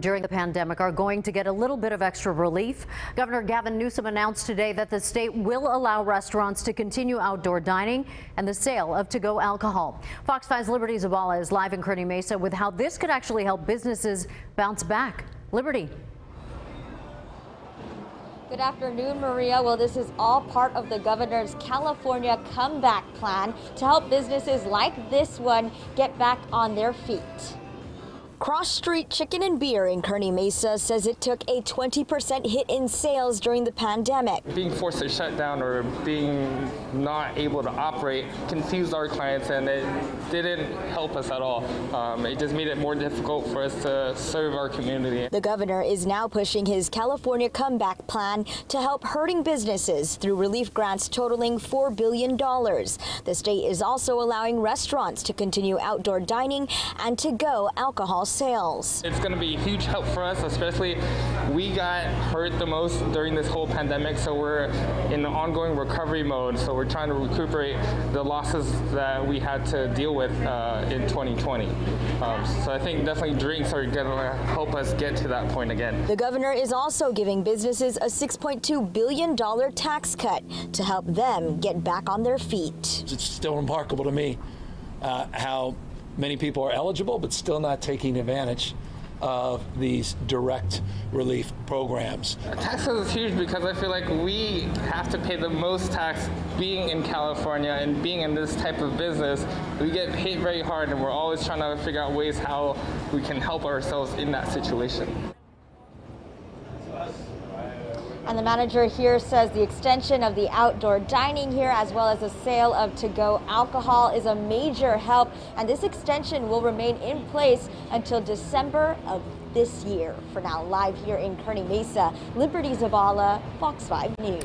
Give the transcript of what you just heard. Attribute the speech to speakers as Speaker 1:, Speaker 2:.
Speaker 1: during the pandemic are going to get a little bit of extra relief. Governor Gavin Newsom announced today that the state will allow restaurants to continue outdoor dining and the sale of to-go alcohol. Fox 5's Liberty Zabala is live in Kearny Mesa with how this could actually help businesses bounce back. Liberty.
Speaker 2: Good afternoon, Maria. Well, this is all part of the governor's California comeback plan to help businesses like this one get back on their feet. Cross Street Chicken and Beer in Kearny Mesa says it took a 20% hit in sales during the pandemic.
Speaker 3: Being forced to shut down or being not able to operate confused our clients and it didn't help us at all. Um, it just made it more difficult for us to serve our community.
Speaker 2: The governor is now pushing his California comeback plan to help hurting businesses through relief grants totaling $4 billion. The state is also allowing restaurants to continue outdoor dining and to go alcohol sales.
Speaker 3: It's going to be a huge help for us, especially we got hurt the most during this whole pandemic, so we're in the ongoing recovery mode. So we're trying to recuperate the losses that we had to deal with uh, in 2020. Um, so I think definitely drinks are going to help us get to that point again.
Speaker 2: The governor is also giving businesses a $6.2 billion tax cut to help them get back on their feet.
Speaker 4: It's still remarkable to me uh, how many people are eligible but still not taking advantage of these direct relief programs.
Speaker 3: Taxes is huge because I feel like we have to pay the most tax being in California and being in this type of business. We get hit very hard and we're always trying to figure out ways how we can help ourselves in that situation.
Speaker 2: And the manager here says the extension of the outdoor dining here as well as the sale of to-go alcohol is a major help and this extension will remain in place until December of this year. For now, live here in Kearny Mesa, Liberty Zabala, Fox 5 News.